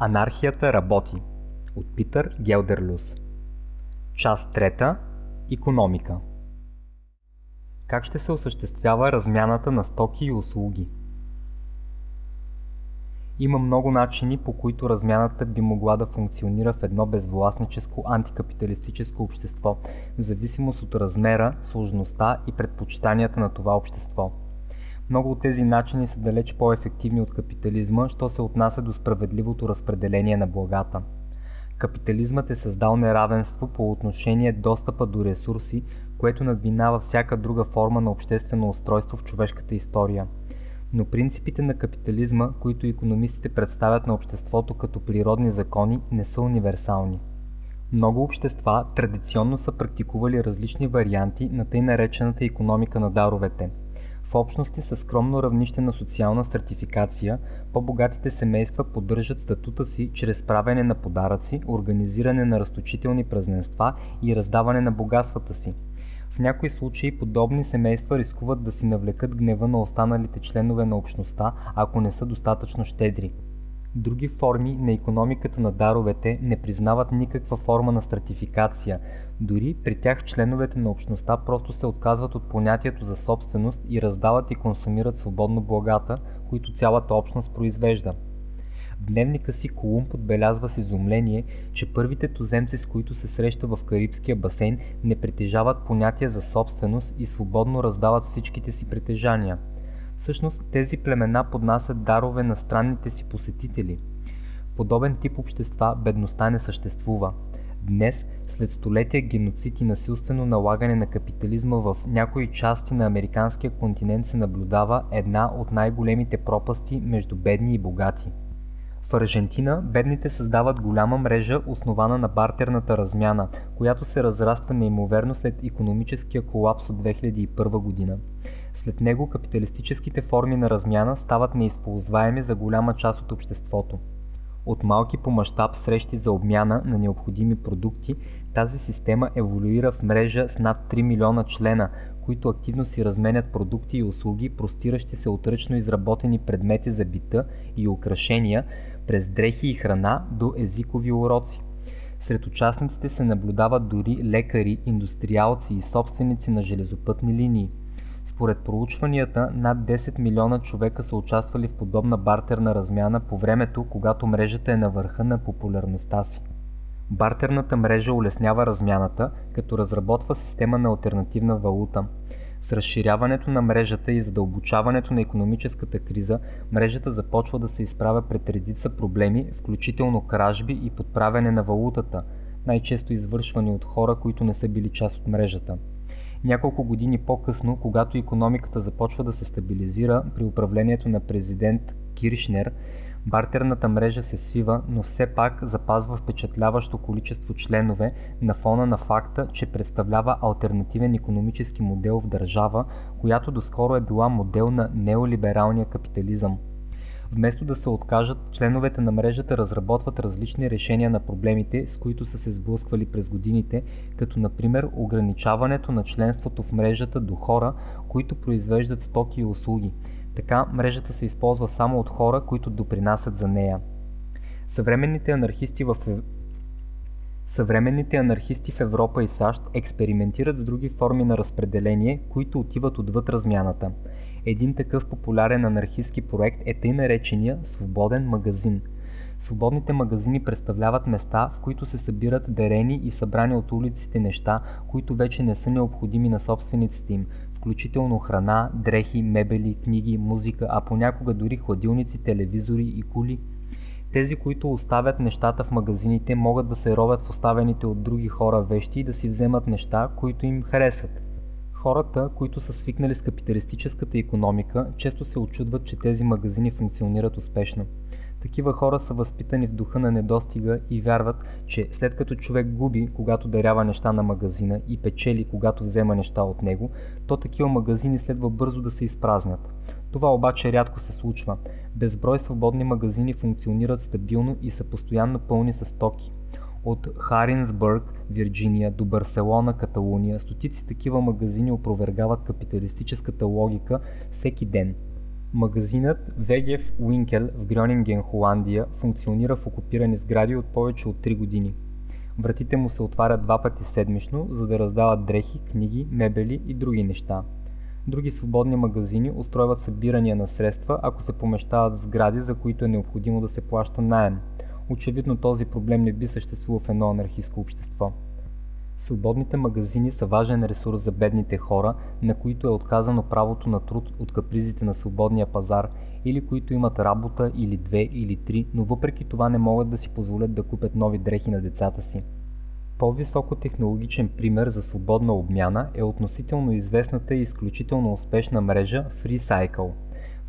Анархията работи. От Питър Гелдерлюс Част трета. Икономика. Как ще се осъществява размяната на стоки и услуги? Има много начини, по които размяната би могла да функционира в едно безвластническо антикапиталистическо общество, в зависимост от размера, сложността и предпочитанията на това общество – много от тези начини са далеч по-ефективни от капитализма, що се отнася до справедливото разпределение на благата. Капитализмът е създал неравенство по отношение достъпа до ресурси, което надминава всяка друга форма на обществено устройство в човешката история. Но принципите на капитализма, които економистите представят на обществото като природни закони, не са универсални. Много общества традиционно са практикували различни варианти на тъй наречената економика на даровете – в общности с скромно равнище на социална стратификация, по-богатите семейства поддържат статута си чрез правене на подаръци, организиране на разточителни празненства и раздаване на богатствата си. В някои случаи подобни семейства рискуват да си навлекат гнева на останалите членове на общността, ако не са достатъчно щедри. Други форми на економиката на даровете не признават никаква форма на стратификация. Дори при тях членовете на общността просто се отказват от понятието за собственост и раздават и консумират свободно благата, които цялата общност произвежда. В дневника си Колумб отбелязва с изумление, че първите туземци, с които се среща в Карибския басейн, не притежават понятие за собственост и свободно раздават всичките си притежания – Всъщност тези племена поднасят дарове на странните си посетители. Подобен тип общества бедността не съществува. Днес, след столетия геноцид и насилствено налагане на капитализма в някои части на американския континент се наблюдава една от най-големите пропасти между бедни и богати. В Аржентина бедните създават голяма мрежа, основана на бартерната размяна, която се разраства неимоверно след економическия колапс от 2001 година. След него капиталистическите форми на размяна стават неизползваеми за голяма част от обществото. От малки по мащаб срещи за обмяна на необходими продукти, тази система еволюира в мрежа с над 3 милиона члена, които активно си разменят продукти и услуги, простиращи се от ръчно изработени предмети за бита и украшения, през дрехи и храна до езикови уроци. Сред участниците се наблюдават дори лекари, индустриалци и собственици на железопътни линии. Според проучванията, над 10 милиона човека са участвали в подобна бартерна размяна по времето, когато мрежата е на върха на популярността си. Бартерната мрежа улеснява размяната, като разработва система на альтернативна валута – с разширяването на мрежата и задълбочаването на економическата криза, мрежата започва да се изправя пред редица проблеми, включително кражби и подправяне на валутата, най-често извършвани от хора, които не са били част от мрежата. Няколко години по-късно, когато економиката започва да се стабилизира при управлението на президент Киршнер, Бартерната мрежа се свива, но все пак запазва впечатляващо количество членове на фона на факта, че представлява альтернативен економически модел в държава, която доскоро е била модел на неолибералния капитализъм. Вместо да се откажат, членовете на мрежата разработват различни решения на проблемите, с които са се сблъсквали през годините, като например ограничаването на членството в мрежата до хора, които произвеждат стоки и услуги – така мрежата се използва само от хора, които допринасят за нея. Съвременните анархисти в Съвременните анархисти в Европа и САЩ експериментират с други форми на разпределение, които отиват отвъд размяната. Един такъв популярен анархистски проект е тъй наречения свободен магазин. Свободните магазини представляват места, в които се събират дарени и събрани от улиците неща, които вече не са необходими на собствениците им, включително храна, дрехи, мебели, книги, музика, а понякога дори хладилници, телевизори и кули. Тези, които оставят нещата в магазините, могат да се ровят в оставените от други хора вещи и да си вземат неща, които им харесат. Хората, които са свикнали с капиталистическата економика, често се очудват, че тези магазини функционират успешно. Такива хора са възпитани в духа на недостига и вярват, че след като човек губи, когато дарява неща на магазина и печели, когато взема неща от него, то такива магазини следва бързо да се изпразнят. Това обаче рядко се случва. Безброй свободни магазини функционират стабилно и са постоянно пълни с стоки. От Харинсбърг, Вирджиния до Барселона, Каталуния, стотици такива магазини опровергават капиталистическата логика всеки ден – Магазинът VGF Winkel в Грёнинген, Холандия функционира в окупирани сгради от повече от 3 години. Вратите му се отварят два пъти седмично, за да раздават дрехи, книги, мебели и други неща. Други свободни магазини устройват събирания на средства, ако се помещават в сгради, за които е необходимо да се плаща найем. Очевидно този проблем не би съществувал в едно анархистско общество. Свободните магазини са важен ресурс за бедните хора, на които е отказано правото на труд от капризите на свободния пазар или които имат работа или две или три, но въпреки това не могат да си позволят да купят нови дрехи на децата си. По-високо технологичен пример за свободна обмяна е относително известната и изключително успешна мрежа FreeCycle.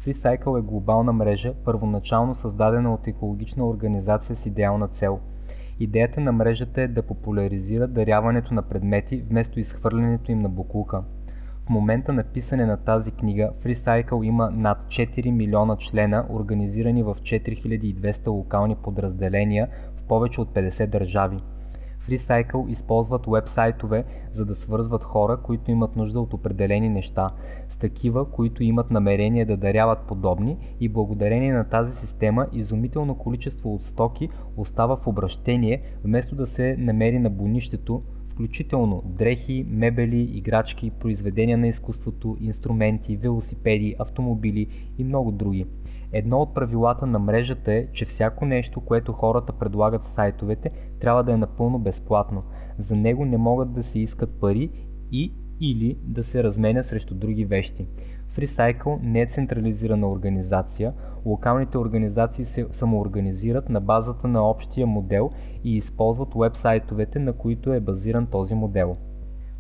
FreeCycle е глобална мрежа, първоначално създадена от екологична организация с идеална цел – Идеята на мрежата е да популяризира даряването на предмети вместо изхвърлянето им на буклука. В момента на писане на тази книга FreeCycle има над 4 милиона члена, организирани в 4200 локални подразделения в повече от 50 държави. FreeCycle използват вебсайтове, за да свързват хора, които имат нужда от определени неща, с такива, които имат намерение да даряват подобни и благодарение на тази система изумително количество от стоки остава в обращение, вместо да се намери на бонището, включително дрехи, мебели, играчки, произведения на изкуството, инструменти, велосипеди, автомобили и много други. Едно от правилата на мрежата е, че всяко нещо, което хората предлагат в сайтовете, трябва да е напълно безплатно. За него не могат да се искат пари и или да се разменя срещу други вещи. FreeCycle не е централизирана организация, локалните организации се самоорганизират на базата на общия модел и използват вебсайтовете, на които е базиран този модел.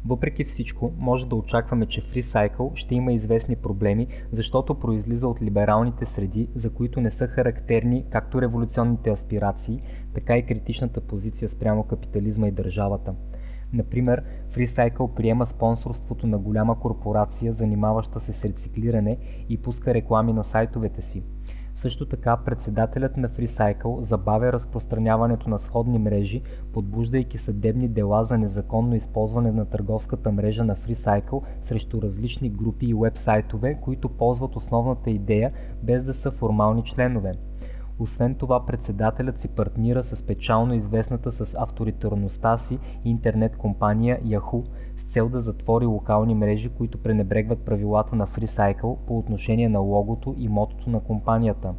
Въпреки всичко, може да очакваме, че FreeCycle ще има известни проблеми, защото произлиза от либералните среди, за които не са характерни както революционните аспирации, така и критичната позиция спрямо капитализма и държавата. Например, FreeCycle приема спонсорството на голяма корпорация, занимаваща се с рециклиране и пуска реклами на сайтовете си. Също така председателят на FreeCycle забавя разпространяването на сходни мрежи, подбуждайки съдебни дела за незаконно използване на търговската мрежа на FreeCycle срещу различни групи и вебсайтове, които ползват основната идея без да са формални членове. Освен това, председателят си партнира с печално известната с авторитарността си интернет компания Yahoo с цел да затвори локални мрежи, които пренебрегват правилата на FreeCycle по отношение на логото и мотото на компанията.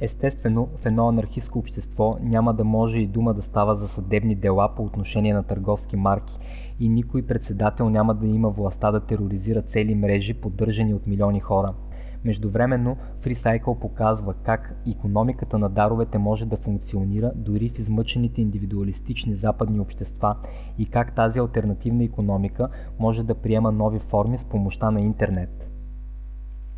Естествено, в едно анархистско общество няма да може и дума да става за съдебни дела по отношение на търговски марки и никой председател няма да има властта да тероризира цели мрежи, поддържани от милиони хора. Междувременно FreeCycle показва как економиката на даровете може да функционира дори в измъчените индивидуалистични западни общества и как тази альтернативна економика може да приема нови форми с помощта на интернет.